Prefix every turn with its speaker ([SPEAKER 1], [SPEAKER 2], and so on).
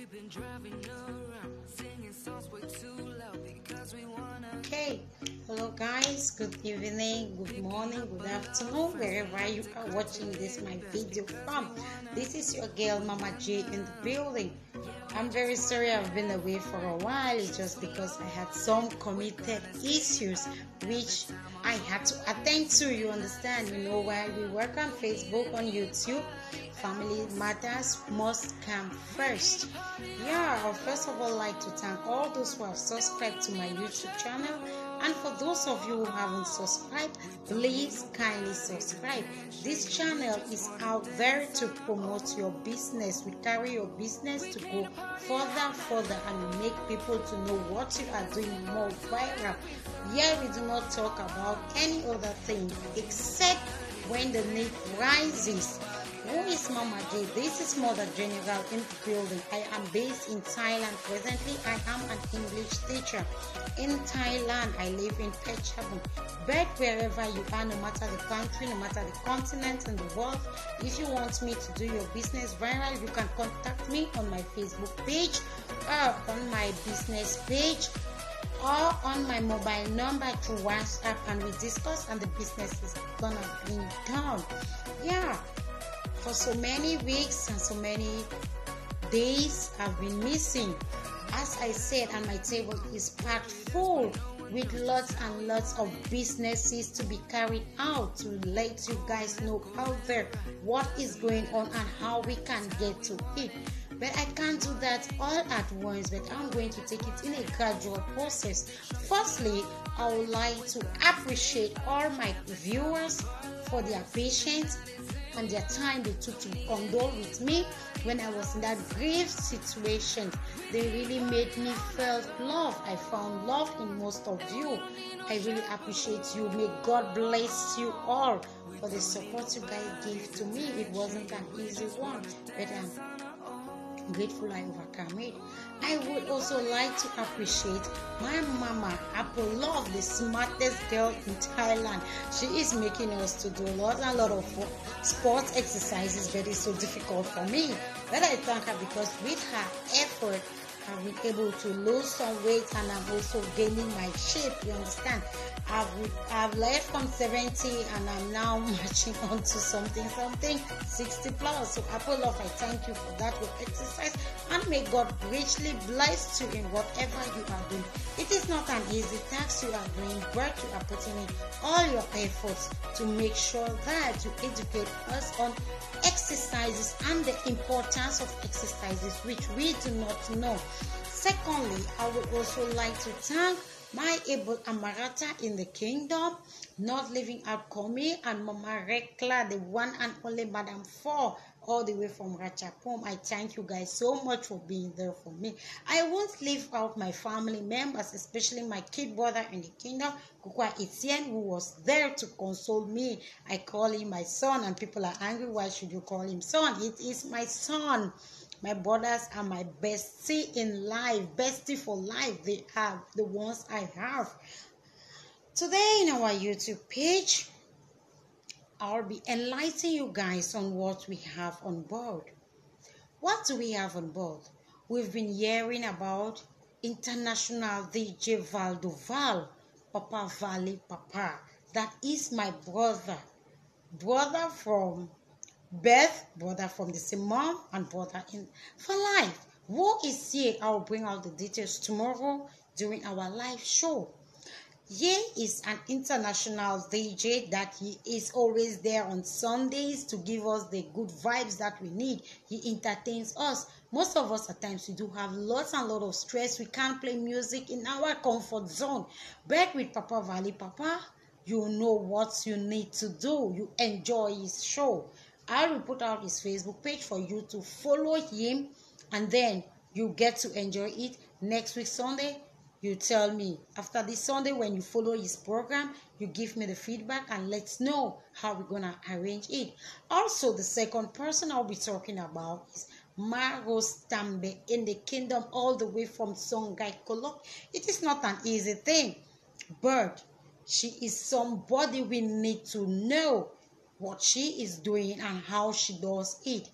[SPEAKER 1] We've been driving around, singing songs way too loud because we wanna.
[SPEAKER 2] Okay, hello guys, good evening, good morning, good afternoon, wherever you are watching this my video from. This is your girl Mama J in the building. I'm very sorry I've been away for a while. It's just because I had some committed issues which I had to attend to. You understand? You know, while we work on Facebook, on YouTube, family matters must come first. Yeah, I'll first of all like to thank all those who have subscribed to my YouTube channel. And for those of you who haven't subscribed, please kindly subscribe. This channel is out there to promote your business. We carry your business to go further, further, and make people to know what you are doing more viral. Here we do not talk about any other thing except when the need rises. Who is Mama J? This is Mother General in the building. I am based in Thailand. Presently, I am an English teacher. In Thailand, I live in Phetchabun. But wherever you are, no matter the country, no matter the continent and the world, if you want me to do your business viral, you can contact me on my Facebook page or on my business page or on my mobile number through WhatsApp and we discuss and the business is gonna be done. Yeah, for so many weeks and so many days I've been missing. As I said, and my table is packed full with lots and lots of businesses to be carried out to let you guys know out there what is going on and how we can get to it. But I can't do that all at once, but I'm going to take it in a gradual process. Firstly, I would like to appreciate all my viewers for their patience and their time they took to condole with me when I was in that grave situation. They really made me feel love. I found love in most of you. I really appreciate you. May God bless you all for the support you guys gave to me. It wasn't an easy one, but I'm grateful I overcome it. I would also like to appreciate my mama, Love, the smartest girl in Thailand. She is making us to do a lot, a lot of sports exercises, but it's so difficult for me. But I thank her because with her effort, I've been able to lose some weight and I'm also gaining my shape. You understand? I've I've left from 70 and I'm now marching on to something something 60 plus. So Apple Love, I thank you for that with exercise and may God richly bless you in whatever you are doing. It is not an easy task you are doing, but you are putting in all your efforts to make sure that you educate us on exercises and the importance of exercises which we do not know. Secondly, I would also like to thank my able Amarata in the kingdom, not living out Komi, and Mama Rekla, the one and only Madam Four, all the way from Ratchapom. I thank you guys so much for being there for me. I won't leave out my family members, especially my kid brother in the kingdom, Kukwa Etienne, who was there to console me. I call him my son, and people are angry. Why should you call him son? It is my son. My brothers are my bestie in life, bestie for life. They are the ones I have. Today in our YouTube page, I'll be enlightening you guys on what we have on board. What do we have on board? We've been hearing about international DJ Valdo Val, Papa Valley Papa. That is my brother. Brother from birth, brother from the same mom, and brother in for life. Who is here? I'll bring out the details tomorrow during our live show. Ye is an international DJ that he is always there on Sundays to give us the good vibes that we need. He entertains us. Most of us at times we do have lots and lot of stress. We can't play music in our comfort zone. But with Papa Valley Papa, you know what you need to do. You enjoy his show. I will put out his Facebook page for you to follow him and then you get to enjoy it next week Sunday you tell me after this sunday when you follow his program you give me the feedback and let's know how we're gonna arrange it also the second person i'll be talking about is Ma Rose Tambe in the kingdom all the way from Sungai Kolok. It is not an easy thing, but she is somebody we need to know what she is doing and how she does it.